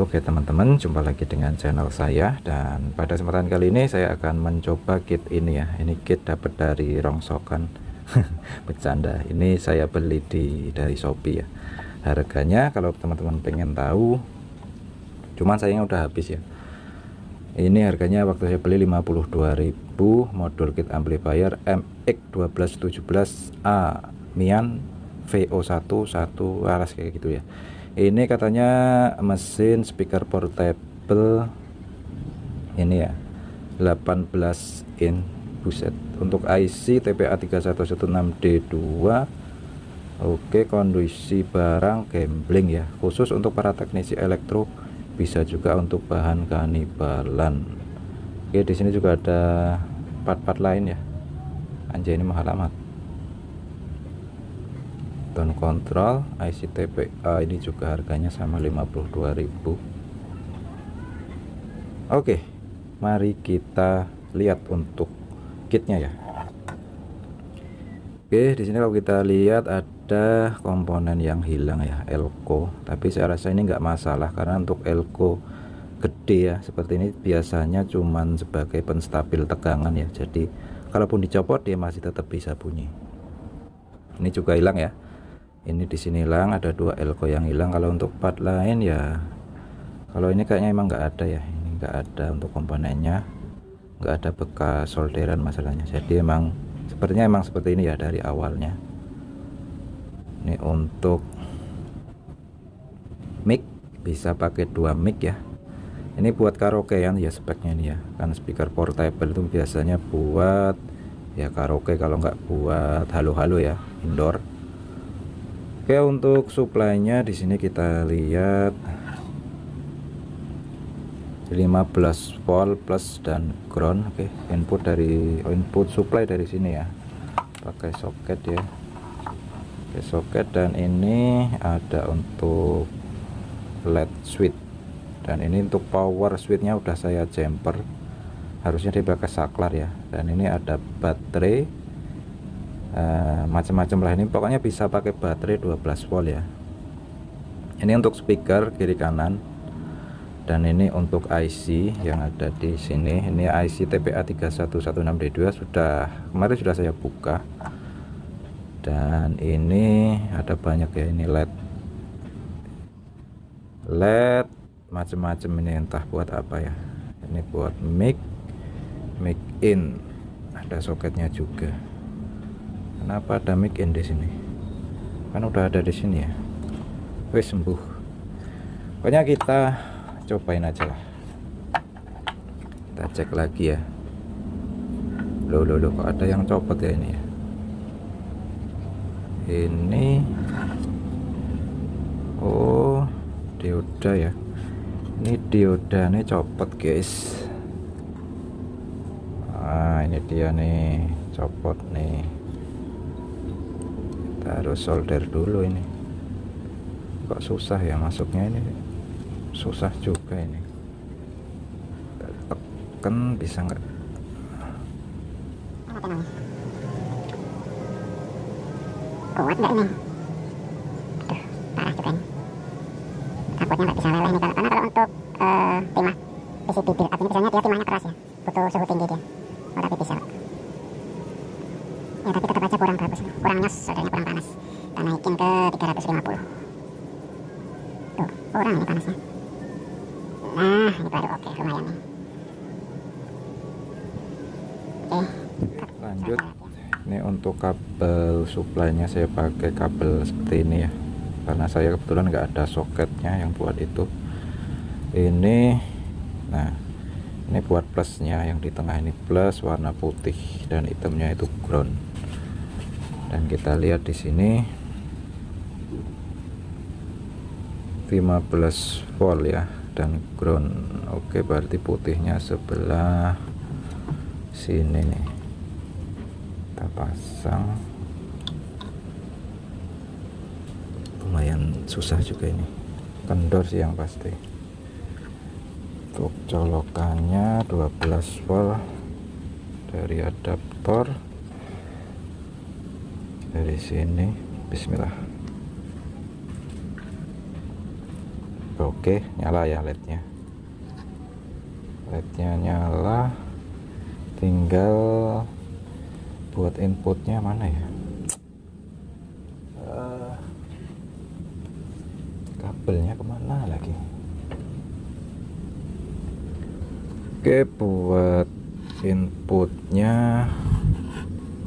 Oke teman-teman jumpa lagi dengan channel saya. Dan pada kesempatan kali ini saya akan mencoba kit ini ya. Ini kit dapat dari rongsokan. Bercanda. Ini saya beli di dari Shopee ya. Harganya kalau teman-teman pengen tahu cuman sayangnya udah habis ya. Ini harganya waktu saya beli 52.000 modul kit amplifier MX1217A Mian VO1 satu alas kayak gitu ya ini katanya mesin speaker portable. Ini ya 18 in buset. Untuk IC TPA 3116D2 oke kondisi barang gambling ya. Khusus untuk para teknisi elektro bisa juga untuk bahan kanibalan. Oke di sini juga ada part-part lain ya. Anjay ini mahal amat tone control IC TPA ini juga harganya sama 52.000 oke mari kita lihat untuk kitnya ya. Oke di sini kalau kita lihat ada komponen yang hilang ya elko. Tapi saya rasa ini enggak masalah karena untuk elko gede ya seperti ini biasanya cuman sebagai penstabil tegangan ya. Jadi kalaupun dicopot dia masih tetap bisa bunyi. Ini juga hilang ya ini di sini hilang ada dua elko yang hilang. Kalau untuk part lain ya kalau ini kayaknya emang nggak ada ya. Ini nggak ada untuk komponennya. Nggak ada bekas solderan masalahnya. Jadi emang sepertinya emang seperti ini ya dari awalnya. Ini untuk mic bisa pakai dua mic ya. Ini buat karaoke ya speknya ini ya. Kan speaker portable itu biasanya buat ya karaoke kalau nggak buat halo-halo ya indoor Oke untuk suplainya di sini kita lihat. 15 volt plus dan ground. Oke input dari input supply dari sini ya. Pakai soket ya. Oke soket dan ini ada untuk led switch. Dan ini untuk power switchnya udah saya jumper harusnya dipakai saklar ya. Dan ini ada baterai uh, macam-macam lah. Ini pokoknya bisa pakai baterai 12 volt ya. Ini untuk speaker kiri kanan. Dan ini untuk IC yang ada di sini. Ini IC TPA 3116D2 sudah kemarin sudah saya buka. Dan ini ada banyak ya ini LED. LED macam-macam ini entah buat apa ya. Ini buat mic mic in. Ada soketnya juga kenapa ada mic in di sini? Kan udah ada di sini ya. Wes sembuh. Pokoknya kita cobain aja lah. Kita cek lagi ya. Loh loh loh kok ada yang copot ya ini ya? Ini. Oh dioda ya. Ini dioda nih copot guys. Ah ini dia nih copot nih harus solder dulu ini. Kok susah ya masuknya ini? Susah juga ini. Tekan bisa nggak? Kuat nggak ini? Parah juga ini. Takutnya nggak bisa leleh nih karena kalau untuk uh, timah PCB build up ini biasanya dia timahnya keras ya. Butuh suhu tinggi dia. Oh tapi bisa ya tapi tetap aja kurang bagus. Kurang nyos soldernya kurang panas. Kita naikin ke 350 tuh kurang ini panasnya. Nah ini baru. Oke okay, lumayan nih. Oke lanjut. ini untuk kabel suplainya saya pakai kabel seperti ini ya. Karena saya kebetulan nggak ada soketnya yang buat itu. Ini nah ini buat plusnya yang di tengah ini plus warna putih dan hitamnya itu ground dan kita lihat di sini 15 volt ya dan ground oke berarti putihnya sebelah sini nih. Kita pasang. Lumayan susah juga ini. Kendor sih yang pasti untuk colokannya 12 volt dari adaptor. Dari sini bismillah. Oke nyala ya lednya. Lednya nyala. Tinggal buat inputnya mana ya? Uh, kabelnya ke mana lagi oke buat inputnya.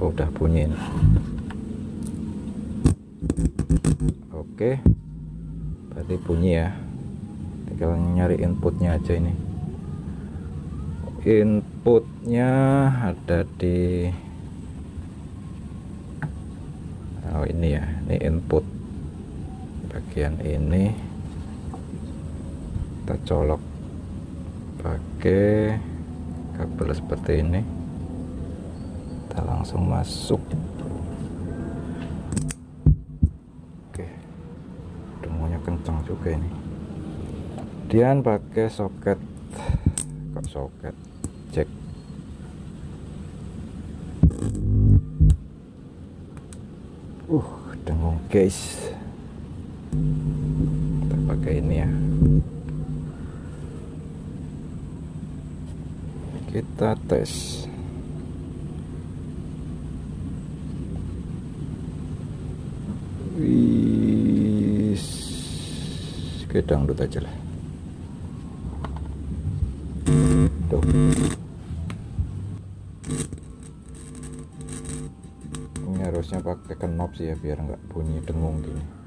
Udah bunyi ini. oke berarti bunyi ya. Tinggal nyari inputnya aja ini. Inputnya ada di oh ini ya. Ini input bagian ini. Kita colok pakai kabel seperti ini. Kita langsung masuk. Oke demonya kencang juga ini. Kemudian pakai soket. Kok soket? Jack uh dengung guys. Kita pakai ini ya kita tes. Wis. Ke dangdut aja lah. Ini harusnya pakai kenop sih ya biar nggak bunyi dengung gini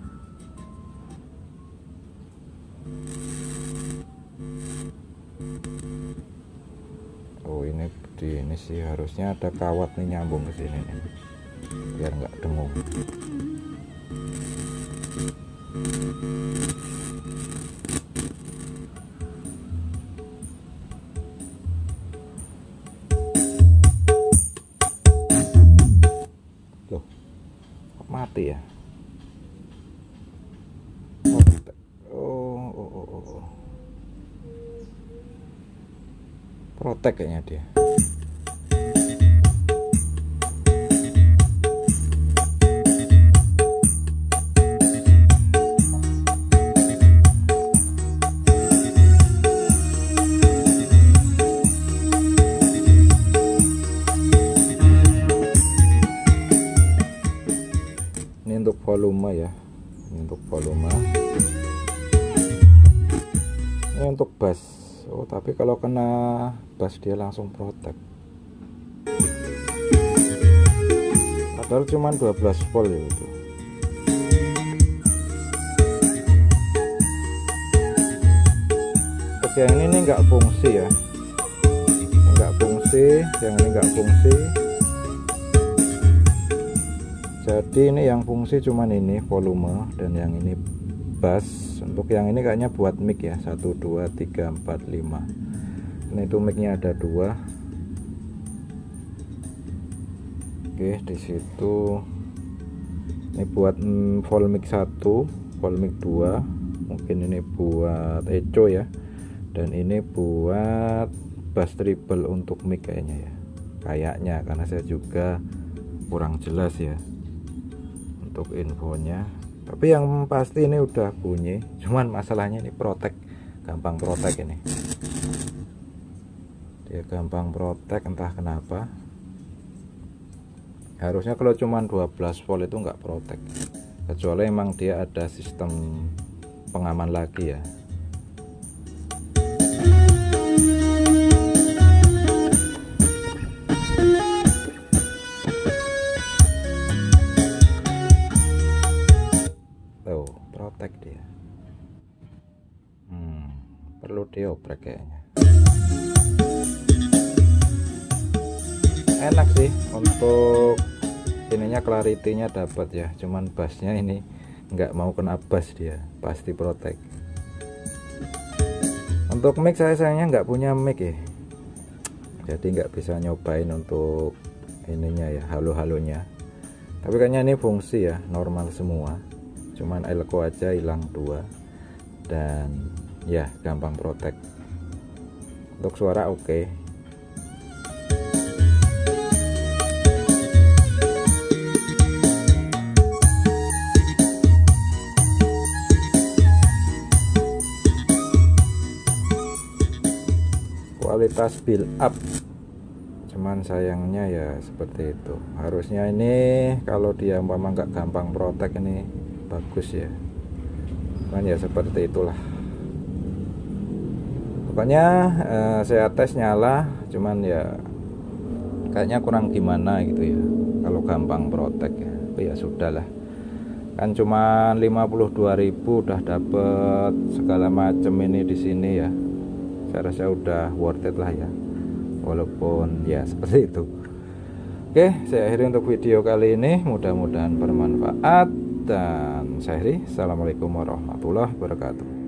di ini sih harusnya ada kawat nih nyambung ke sini nih. Biar nggak dengung loh kok mati ya? Oh oh oh oh, oh. protek kayaknya dia volume ini untuk bass oh tapi kalau kena bass dia langsung protek. Padahal cuma 12 volt ya itu. Yang ini nggak fungsi ya. Nggak fungsi yang ini nggak fungsi jadi ini yang fungsi cuman ini volume dan yang ini bass. Untuk yang ini kayaknya buat mic ya 1 2 3 4 5 ini itu micnya ada dua. Oke di situ. Ini buat mm, vol mic 1 vol mic 2 mungkin ini buat echo ya. Dan ini buat bass treble untuk mic kayaknya ya. Kayaknya karena saya juga kurang jelas ya untuk infonya. Tapi yang pasti ini udah bunyi cuman masalahnya ini protek gampang protek ini. Dia gampang protek entah kenapa. Harusnya kalau cuman 12 volt itu nggak protek. Kecuali emang dia ada sistem pengaman lagi ya protek dia. Hmm, perlu dioprek kayaknya. Enak sih untuk ininya clarity-nya dapat ya. Cuman bassnya ini nggak mau kena bass dia pasti protek. Untuk mic saya sayangnya nggak punya mic ya. Jadi nggak bisa nyobain untuk ininya ya halo-halonya tapi kayaknya ini fungsi ya normal semua cuman elko aja hilang dua. Dan ya gampang protek. Untuk suara oke. Okay. kualitas build up. Cuman sayangnya ya seperti itu. Harusnya ini kalau dia memang nggak gampang protek ini bagus ya. Cuman ya seperti itulah. Pokoknya eh, saya tes nyala cuman ya kayaknya kurang gimana gitu ya. Kalau gampang protek ya. Tapi ya sudahlah. Kan cuma 52.000 udah dapet segala macam ini di sini ya. Saya rasa udah worth it lah ya. Walaupun ya seperti itu. Oke saya akhiri untuk video kali ini. Mudah-mudahan bermanfaat dan saya akhiri assalamualaikum warahmatullahi wabarakatuh